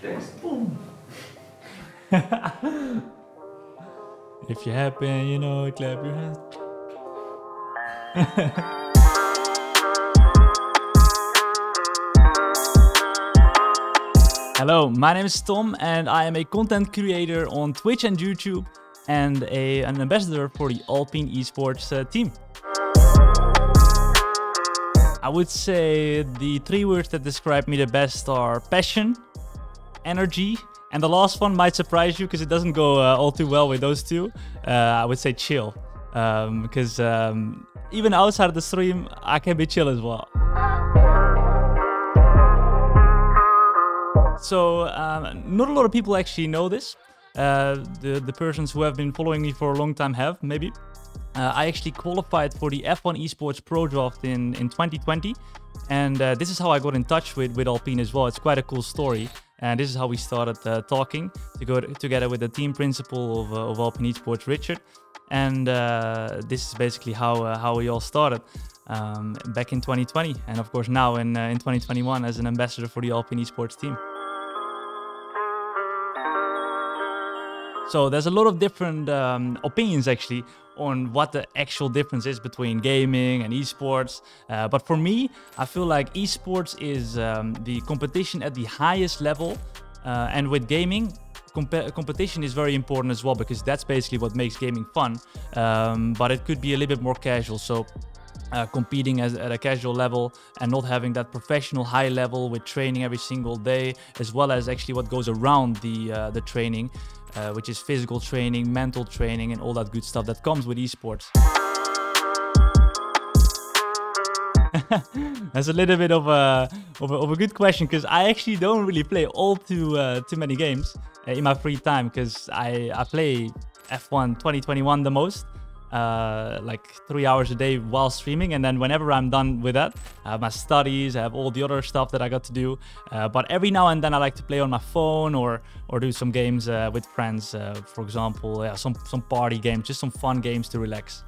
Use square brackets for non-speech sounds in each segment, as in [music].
Thanks. Boom. [laughs] if you're happy you know it, clap your hands. [laughs] Hello, my name is Thom and I am a content creator on Twitch and YouTube and a, an ambassador for the Alpine Esports uh, team. I would say the three words that describe me the best are passion, energy, and the last one might surprise you because it doesn't go uh, all too well with those two. Uh, I would say chill. Because um, um, even outside of the stream, I can be chill as well. So, um, not a lot of people actually know this. Uh, the, the persons who have been following me for a long time have, maybe. Uh, I actually qualified for the F1 Esports Pro Draft in, in 2020. And uh, this is how I got in touch with, with Alpine as well. It's quite a cool story. And this is how we started uh, talking to go together with the team principal of, uh, of Alpine Esports, Richard. And uh, this is basically how, uh, how we all started um, back in 2020. And of course, now in, in 2021 as an ambassador for the Alpine Esports team. So there's a lot of different um, opinions actually on what the actual difference is between gaming and esports. Uh, but for me, I feel like esports is um, the competition at the highest level. Uh, and with gaming, comp competition is very important as well because that's basically what makes gaming fun. Um, but it could be a little bit more casual. So uh, competing as, at a casual level and not having that professional high level with training every single day, as well as actually what goes around the uh, the training, uh, which is physical training, mental training, and all that good stuff that comes with esports. [laughs] That's a little bit of a of a, of a good question because I actually don't really play all too uh, too many games uh, in my free time because I I play F1 2021 the most uh, like three hours a day while streaming. And then whenever I'm done with that, I have my studies, I have all the other stuff that I got to do. Uh, but every now and then I like to play on my phone or or do some games uh, with friends. Uh, for example, yeah, some some party games, just some fun games to relax.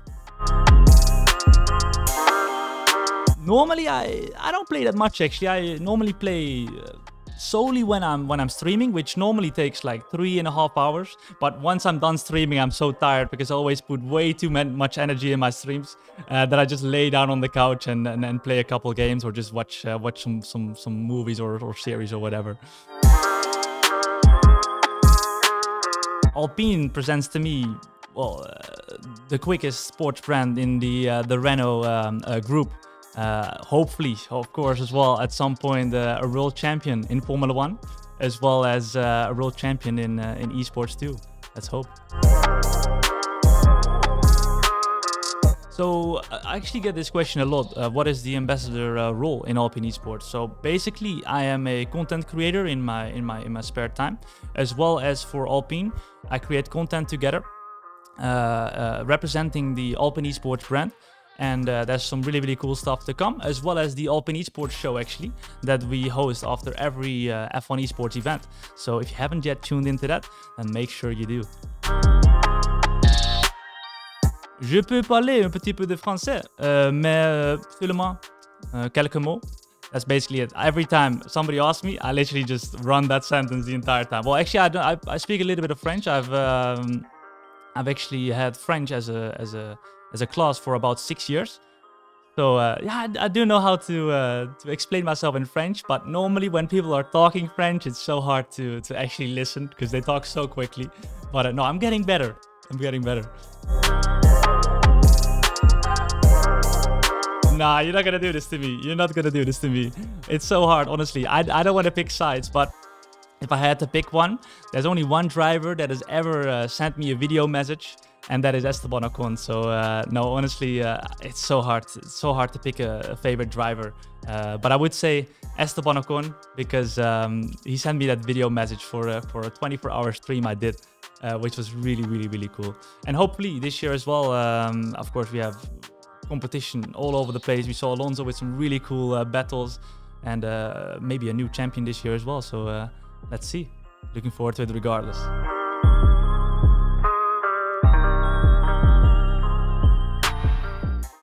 Normally, I I don't play that much actually. I normally play uh, solely when I'm when I'm streaming, which normally takes like three and a half hours. But once I'm done streaming, I'm so tired because I always put way too much energy in my streams uh, that I just lay down on the couch and, and, and play a couple games or just watch uh, watch some some some movies or, or series or whatever. Alpine presents to me well uh, the quickest sports brand in the uh, the Renault um, uh, group. Uh, hopefully, of course, as well, at some point, uh, a world champion in Formula One, as well as uh, a world champion in, uh, in esports too. Let's hope. So I actually get this question a lot. Uh, what is the ambassador uh, role in Alpine Esports? So basically, I am a content creator in my in my in my spare time, as well as for Alpine. I create content together, representing the Alpine Esports brand and uh, there's some really really cool stuff to come as well as the Alpine Esports show actually that we host after every uh, F1 Esports event so if you haven't yet tuned into that then make sure you do Je peux parler un petit peu de français, euh, mais euh, seulement euh, quelques mots. That's basically it. Every time somebody asks me, I literally just run that sentence the entire time. Well, actually, I, don't, I, I speak a little bit of French. I've um, I've actually had French as a as a as a class for about six years. So uh, yeah, I, I, do know how to uh, to explain myself in French, but normally when people are talking French, it's so hard to to actually listen because they talk so quickly. But uh, no, I'm getting better. I'm getting better. Nah, you're not gonna do this to me. You're not gonna do this to me. It's so hard, honestly. I, I don't want to pick sides, but if I had to pick one, there's only one driver that has ever uh, sent me a video message and that is Esteban Ocon. So uh, no, honestly, uh, it's so hard. It's so hard to pick a, a favorite driver. Uh, but I would say Esteban Ocon because um, he sent me that video message for uh, for a 24-hour stream I did, uh, which was really, really, really cool. And hopefully this year as well. Um, of course, we have competition all over the place. We saw Alonso with some really cool uh, battles, and maybe a new champion this year as well. So let's see. Looking forward to it regardless.